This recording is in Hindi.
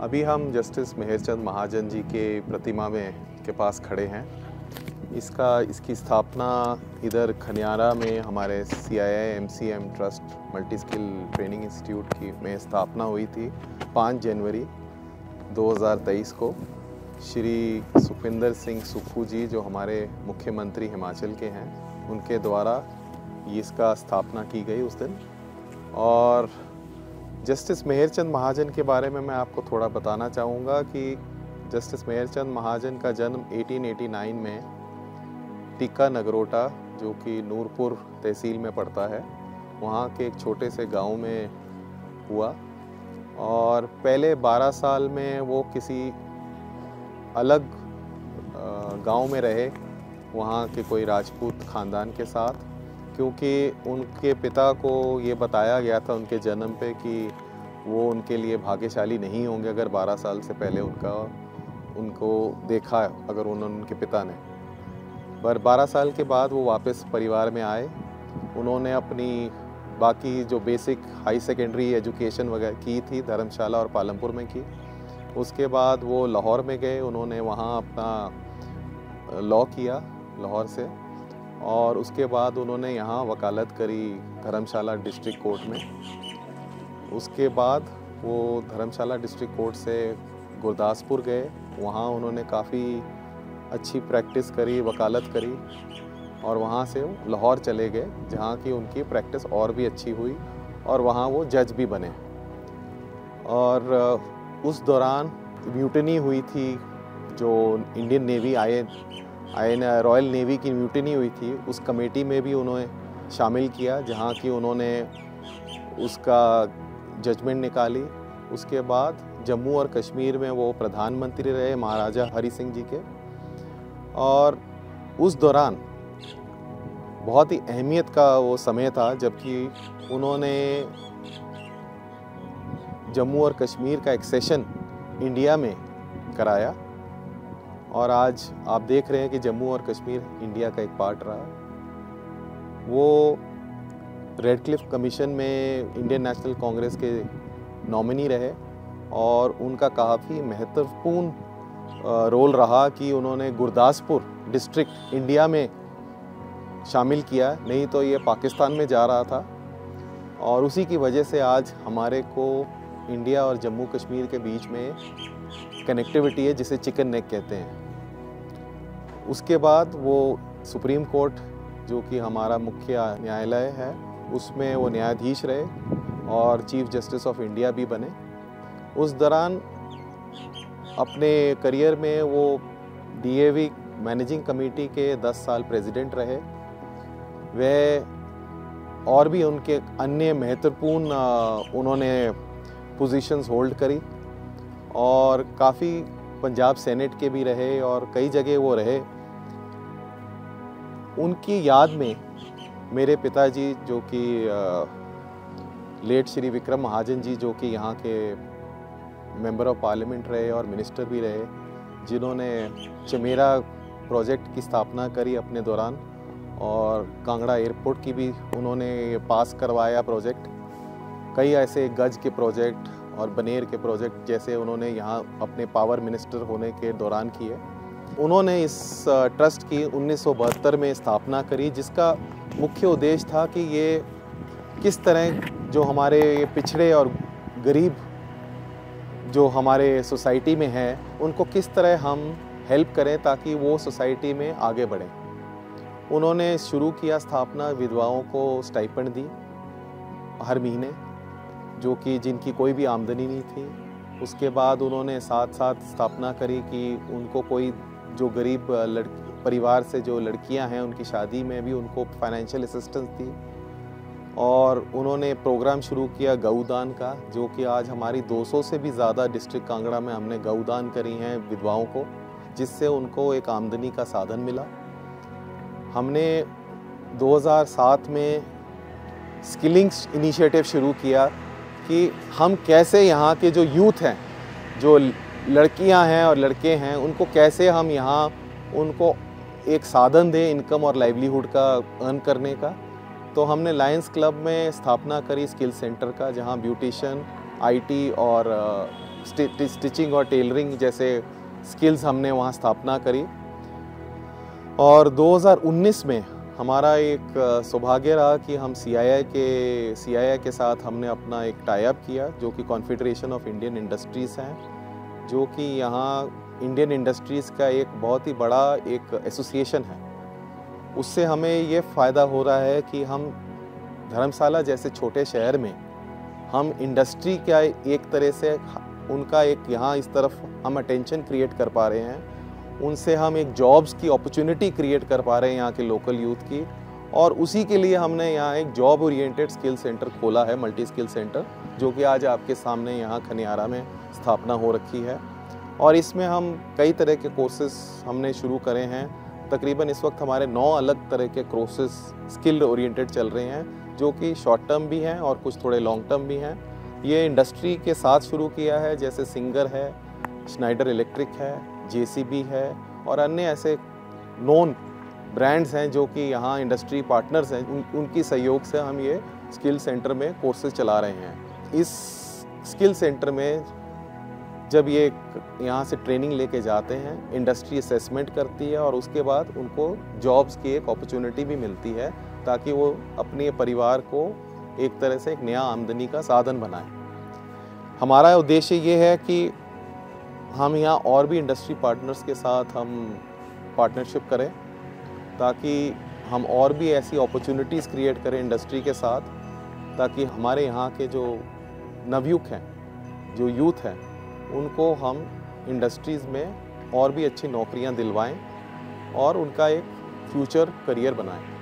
अभी हम जस्टिस मेहरचंद महाजन जी के प्रतिमा में के पास खड़े हैं। इसका इसकी स्थापना इधर खनियारा में हमारे C I I M C M trust multi skill training institute की में स्थापना हुई थी 5 जनवरी 2023 को। श्री सुखविंदर सिंह सुक्खू जी जो हमारे मुख्यमंत्री हिमाचल के हैं, उनके द्वारा इसका स्थापना की गई उस दिन। और जस्टिस मेहरचंद महाजन के बारे में मैं आपको थोड़ा बताना चाहूँगा कि जस्टिस मेहरचंद महाजन का जन्म 1889 में टिक्का नगरोटा, जो कि नूरपुर तहसील में पड़ता है, वहाँ के एक छोटे से गाँव में हुआ। और पहले 12 साल में वो किसी अलग गाँव में रहे, वहाँ के कोई राजपूत ख़ानदान के साथ। क्योंकि उनके पिता को ये बताया गया था उनके जन्म पे कि वो उनके लिए भाग्यशाली नहीं होंगे अगर 12 साल से पहले उनका, उनको देखा अगर उन्होंने उनके पिता ने। पर 12 साल के बाद वो वापस परिवार में आए। उन्होंने अपनी बाकी जो बेसिक हाई सेकेंडरी एजुकेशन वगैरह की थी, धर्मशाला और पालमपुर में की। उसके बाद वो लाहौर में गए। उन्होंने वहाँ अपना लॉ किया, लाहौर से। और उसके बाद उन्होंने यहाँ वकालत करी धर्मशाला डिस्ट्रिक्ट कोर्ट में। उसके बाद वो धर्मशाला डिस्ट्रिक्ट कोर्ट से गुरदासपुर गए। वहाँ उन्होंने काफ़ी अच्छी प्रैक्टिस करी, वकालत करी और वहाँ से लाहौर चले गए, जहाँ की उनकी प्रैक्टिस और भी अच्छी हुई और वहाँ वो जज भी बने। और उस दौरान म्यूटनी हुई थी, जो इंडियन नेवी आए आई रॉयल नेवी की म्यूटनी हुई थी। उस कमेटी में भी उन्होंने शामिल किया, जहाँ की उन्होंने उसका जजमेंट निकाली। उसके बाद जम्मू और कश्मीर में वो प्रधानमंत्री रहे, महाराजा हरी सिंह जी के। और उस दौरान बहुत ही अहमियत का वो समय था, जबकि उन्होंने जम्मू और कश्मीर का एक्सेशन इंडिया में कराया। और आज आप देख रहे हैं कि जम्मू और कश्मीर इंडिया का एक पार्ट रहा। वो रेड क्लिफ कमीशन में इंडियन नेशनल कांग्रेस के नॉमिनी रहे और उनका काफ़ी महत्वपूर्ण रोल रहा कि उन्होंने गुरदासपुर डिस्ट्रिक्ट इंडिया में शामिल किया। नहीं तो ये पाकिस्तान में जा रहा था और उसी की वजह से आज हमारे को इंडिया और जम्मू कश्मीर के बीच में कनेक्टिविटी है, जिसे चिकन नेक कहते हैं। उसके बाद वो सुप्रीम कोर्ट, जो कि हमारा मुख्य न्यायालय है, उसमें वो न्यायाधीश रहे और चीफ जस्टिस ऑफ़ इंडिया भी बने। उस दौरान अपने करियर में वो डीएवी मैनेजिंग कमेटी के 10 साल प्रेसिडेंट रहे। वह और भी उनके अन्य महत्वपूर्ण उन्होंने पोजीशंस होल्ड करी। और काफ़ी पंजाब सेनेट के भी रहे और कई जगह वो रहे। उनकी याद में मेरे पिताजी जो कि लेट श्री विक्रम महाजन जी जो कि यहाँ के मेंबर ऑफ़ पार्लियामेंट रहे और मिनिस्टर भी रहे, जिन्होंने चमेरा प्रोजेक्ट की स्थापना करी अपने दौरान और कांगड़ा एयरपोर्ट की भी उन्होंने पास करवाया प्रोजेक्ट। कई ऐसे गज के प्रोजेक्ट और बनेर के प्रोजेक्ट जैसे उन्होंने यहाँ अपने पावर मिनिस्टर होने के दौरान किए। उन्होंने इस ट्रस्ट की उन्नीस सौ बहत्तर में स्थापना करी, जिसका मुख्य उद्देश्य था कि ये किस तरह जो हमारे पिछड़े और गरीब जो हमारे सोसाइटी में हैं, उनको किस तरह हम हेल्प करें ताकि वो सोसाइटी में आगे बढ़ें। उन्होंने शुरू किया स्थापना विधवाओं को स्टाइपेंड दी हर महीने। जो कि जिनकी कोई भी आमदनी नहीं थी। उसके बाद उन्होंने साथ साथ स्थापना करी कि उनको कोई जो गरीब लड़, परिवार से जो लड़कियाँ हैं, उनकी शादी में भी उनको फाइनेंशियल असिस्टेंस दी। और उन्होंने प्रोग्राम शुरू किया गऊदान का, जो कि आज हमारी 200 से भी ज़्यादा डिस्ट्रिक्ट कांगड़ा में हमने गऊदान करी हैं विधवाओं को, जिससे उनको एक आमदनी का साधन मिला। हमने 2007 में स्किलिंग्स इनिशिएटिव शुरू किया। कि हम कैसे यहाँ के जो यूथ हैं, जो लड़कियाँ हैं और लड़के हैं, उनको कैसे हम यहाँ उनको एक साधन दें इनकम और लाइवलीहुड का अर्न करने का। तो हमने लायंस क्लब में स्थापना करी स्किल सेंटर का, जहाँ ब्यूटिशन आईटी और स्टिचिंग और टेलरिंग जैसे स्किल्स हमने वहाँ स्थापना करी। और 2019 में हमारा एक सौभाग्य रहा कि हम सी के सी के साथ हमने अपना एक टाइप किया, जो कि कॉन्फेडरेशन ऑफ़ इंडियन इंडस्ट्रीज़ हैं, जो कि यहाँ इंडियन इंडस्ट्रीज़ का एक बहुत ही बड़ा एक एसोसिएशन है। उससे हमें ये फ़ायदा हो रहा है कि हम धर्मशाला जैसे छोटे शहर में हम इंडस्ट्री का एक तरह से उनका एक यहाँ इस तरफ़ हम अटेंशन क्रिएट कर पा रहे हैं। उनसे हम एक जॉब्स की अपॉर्चुनिटी क्रिएट कर पा रहे हैं यहाँ के लोकल यूथ की। और उसी के लिए हमने यहाँ एक जॉब ओरिएंटेड स्किल सेंटर खोला है मल्टी स्किल सेंटर जो कि आज आपके सामने यहाँ खनियारा में स्थापना हो रखी है। और इसमें हम कई तरह के कोर्सेज हमने शुरू करे हैं। तकरीबन इस वक्त हमारे नौ अलग तरह के कोर्सेज स्किल ओरिएंटेड चल रहे हैं, जो कि शॉर्ट टर्म भी हैं और कुछ थोड़े लॉन्ग टर्म भी हैं। ये इंडस्ट्री के साथ शुरू किया है, जैसे सिंगर है स्नाइडर इलेक्ट्रिक है जेसीबी है और अन्य ऐसे नॉन ब्रांड्स हैं जो कि यहाँ इंडस्ट्री पार्टनर्स हैं उन, उनकी सहयोग से हम ये स्किल सेंटर में कोर्सेज चला रहे हैं। इस स्किल सेंटर में जब ये यहाँ से ट्रेनिंग लेके जाते हैं इंडस्ट्री असेसमेंट करती है और उसके बाद उनको जॉब्स की एक अपॉर्चुनिटी भी मिलती है ताकि वो अपने परिवार को एक तरह से एक नया आमदनी का साधन बनाए। हमारा उद्देश्य ये है कि हम यहाँ और भी इंडस्ट्री पार्टनर्स के साथ हम पार्टनरशिप करें, ताकि हम और भी ऐसी अपॉर्चुनिटीज़ क्रिएट करें इंडस्ट्री के साथ, ताकि हमारे यहाँ के जो नवयुग हैं, जो यूथ हैं, उनको हम इंडस्ट्रीज़ में और भी अच्छी नौकरियाँ दिलवाएँ और उनका एक फ्यूचर करियर बनाएँ।